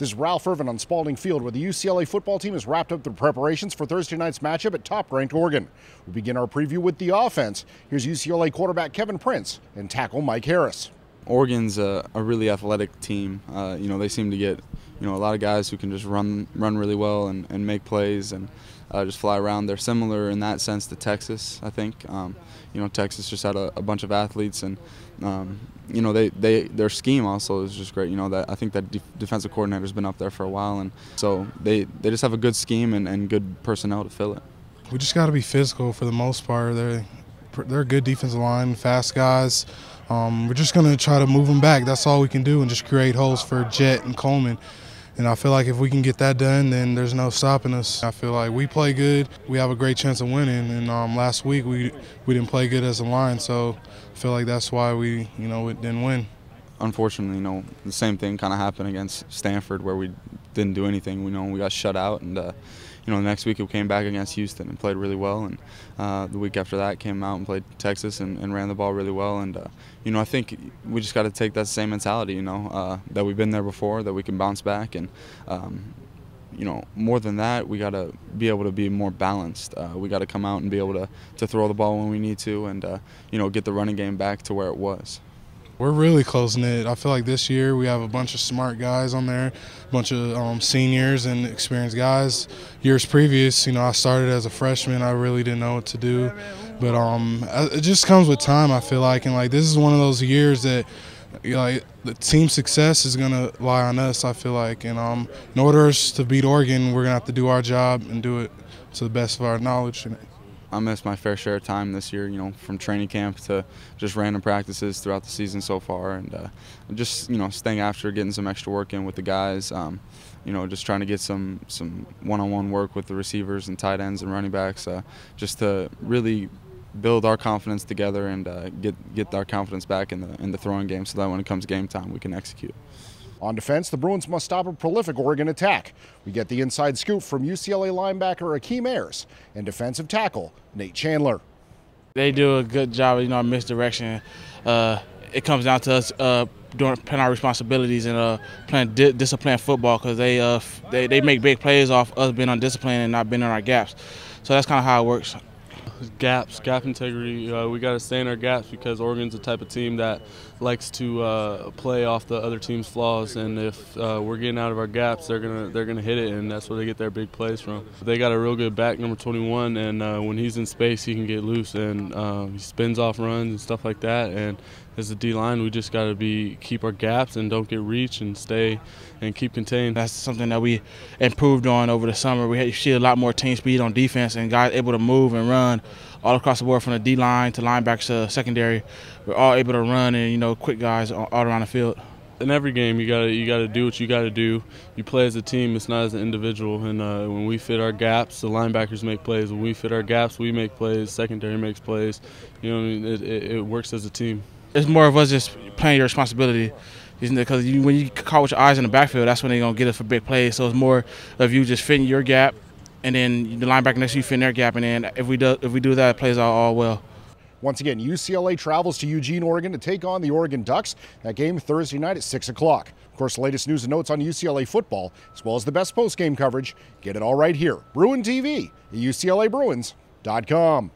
This is Ralph Irvin on Spaulding Field, where the UCLA football team has wrapped up their preparations for Thursday night's matchup at top-ranked Oregon. We begin our preview with the offense. Here's UCLA quarterback Kevin Prince and tackle Mike Harris. Oregon's a, a really athletic team. Uh, you know, they seem to get you know a lot of guys who can just run run really well and, and make plays and uh, just fly around. They're similar in that sense to Texas, I think. Um, you know, Texas just had a, a bunch of athletes and um, you know they, they their scheme also is just great. You know that I think that defensive coordinator's been up there for a while, and so they they just have a good scheme and, and good personnel to fill it. We just got to be physical for the most part. They're they're a good defensive line, fast guys. Um, we're just going to try to move them back. That's all we can do, and just create holes for Jet and Coleman. And I feel like if we can get that done, then there's no stopping us. I feel like we play good, we have a great chance of winning. And um, last week we we didn't play good as a line, so I feel like that's why we you know didn't win. Unfortunately, you know the same thing kind of happened against Stanford, where we didn't do anything. We know we got shut out, and uh, you know the next week we came back against Houston and played really well, and uh, the week after that came out and played Texas and, and ran the ball really well, and uh, you know I think we just got to take that same mentality, you know, uh, that we've been there before, that we can bounce back, and um, you know more than that we got to be able to be more balanced. Uh, we got to come out and be able to to throw the ball when we need to, and uh, you know get the running game back to where it was. We're really close knit. I feel like this year we have a bunch of smart guys on there, a bunch of um, seniors and experienced guys. Years previous, you know, I started as a freshman. I really didn't know what to do, but um, it just comes with time. I feel like, and like this is one of those years that. You know, the team success is going to lie on us, I feel like. And um, in order to beat Oregon, we're going to have to do our job and do it to the best of our knowledge. I missed my fair share of time this year, you know, from training camp to just random practices throughout the season so far, and uh, just you know staying after, getting some extra work in with the guys. Um, you know, just trying to get some some one-on-one work with the receivers and tight ends and running backs, uh, just to really build our confidence together and uh, get get our confidence back in the in the throwing game, so that when it comes game time, we can execute. On defense, the Bruins must stop a prolific Oregon attack. We get the inside scoop from UCLA linebacker Akeem Ayers and defensive tackle Nate Chandler. They do a good job, you know, misdirection. Uh, it comes down to us uh, doing playing our responsibilities and uh, playing di disciplined football because they, uh, they they make big plays off us being undisciplined and not being in our gaps. So that's kind of how it works gaps, gap integrity. Uh, we got to stay in our gaps because Oregon's the type of team that likes to uh, play off the other team's flaws, and if uh, we're getting out of our gaps, they're gonna they're gonna hit it, and that's where they get their big plays from. They got a real good back, number 21, and uh, when he's in space, he can get loose, and um, he spins off runs and stuff like that. And as a D line, we just got to be keep our gaps and don't get reach and stay and keep contained. That's something that we improved on over the summer. We had, see a lot more team speed on defense and guys able to move and run all across the board from the D line to linebackers to secondary. We're all able to run and you know quick guys all around the field. In every game, you gotta you gotta do what you gotta do. You play as a team; it's not as an individual. And uh, when we fit our gaps, the linebackers make plays. When we fit our gaps, we make plays. Secondary makes plays. You know, it, it, it works as a team. It's more of us just playing your responsibility because you, when you caught with your eyes in the backfield, that's when they're gonna get us for big plays. So it's more of you just fitting your gap and then the linebacker next to you fit their gap, and then if we do if we do that, it plays out all well. Once again, UCLA travels to Eugene, Oregon to take on the Oregon Ducks. That game Thursday night at 6 o'clock. Of course, the latest news and notes on UCLA football, as well as the best post-game coverage, get it all right here. Bruin TV at UCLABruins.com.